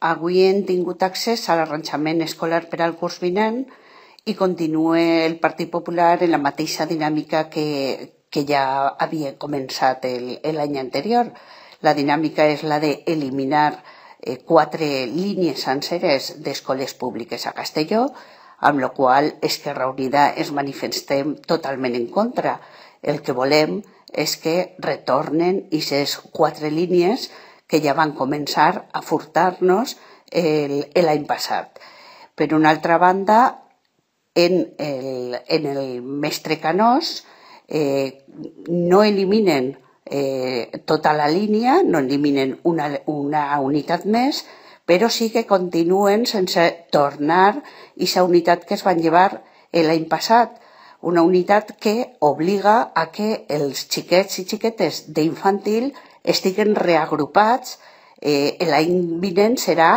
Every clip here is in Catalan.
avui hem tingut accés a l'arranjament escolar per al curs vinent i continua el Partit Popular en la mateixa dinàmica que, que ja havia començat l'any anterior. La dinàmica és la d'eliminar eh, quatre línies senceres d'escoles públiques a Castelló, amb la qual Esquerra Unida es manifestem totalment en contra. El que volem és que retornen aquestes quatre línies que ja van començar a furtar-nos l'any passat. Per una altra banda, en el, en el mestre Canós eh, no eliminen eh, tota la línia, no eliminen una, una unitat més, però sí que continuen sense tornar aquesta unitat que es van llevar l'any passat, una unitat que obliga a que els xiquets i xiquetes d'infantil estiguen reagrupats, eh, l'any vinent serà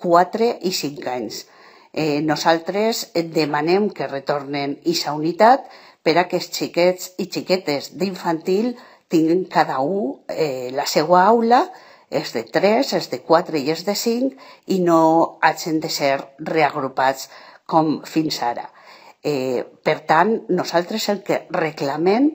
4 i 5 anys. Eh, nosaltres demanem que retornen aquesta unitat per a que els xiquets i xiquetes d'infantil tinguin cada un eh, la seva aula, els de 3, els de 4 i els de 5, i no hagin de ser reagrupats com fins ara. Eh, per tant, nosaltres el que reclamem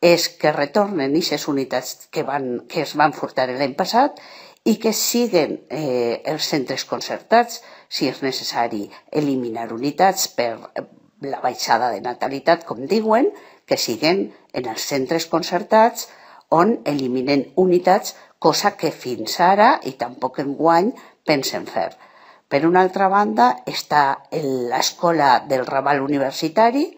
és que retornen aquestes unitats que, van, que es van furtar l'any passat i que siguen eh, els centres concertats, si és necessari eliminar unitats per eh, la baixada de natalitat, com diuen, que siguen en els centres concertats on eliminen unitats, cosa que fins ara i tampoc en guany pensen fer. Per una altra banda està l'escola del Raval Universitari,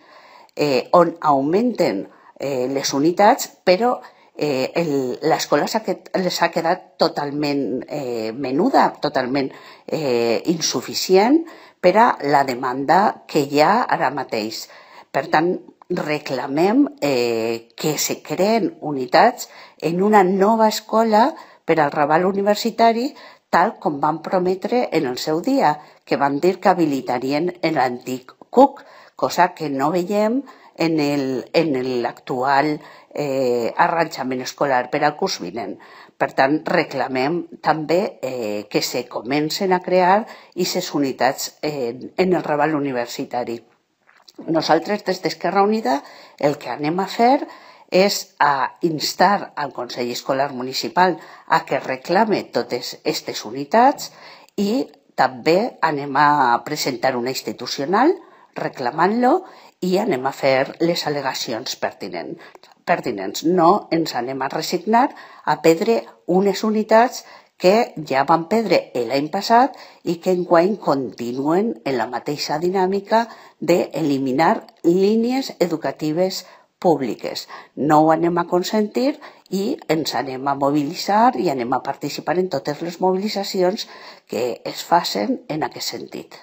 eh, on augmenten eh, les unitats, però eh, l'escola les ha quedat totalment eh, menuda, totalment eh, insuficient per a la demanda que hi ha ara mateix. Per tant, reclamem eh, que se creen unitats en una nova escola per al Raval Universitari tal com van prometre en el seu dia, que van dir que habilitarien l'antic CUC, cosa que no veiem en l'actual eh, arranjament escolar per al curs vinent. Per tant, reclamem també eh, que se comencen a crear aquestes unitats eh, en el Raval Universitari. Nosaltres, des d'Esquerra Unida, el que anem a fer és a instar al Consell Escolar Municipal a que reclame totes aquestes unitats i també anem a presentar una institucional reclamant-lo i anem a fer les al·legacions pertinents pertinents. No ens anem a resignar a perdre unes unitats que ja van perdre l'any passat i que enguany continuen en la mateixa dinàmica d'eliminar línies educatives públiques. No ho anem a consentir i ens anem a mobilitzar i anem a participar en totes les mobilitzacions que es facin en aquest sentit.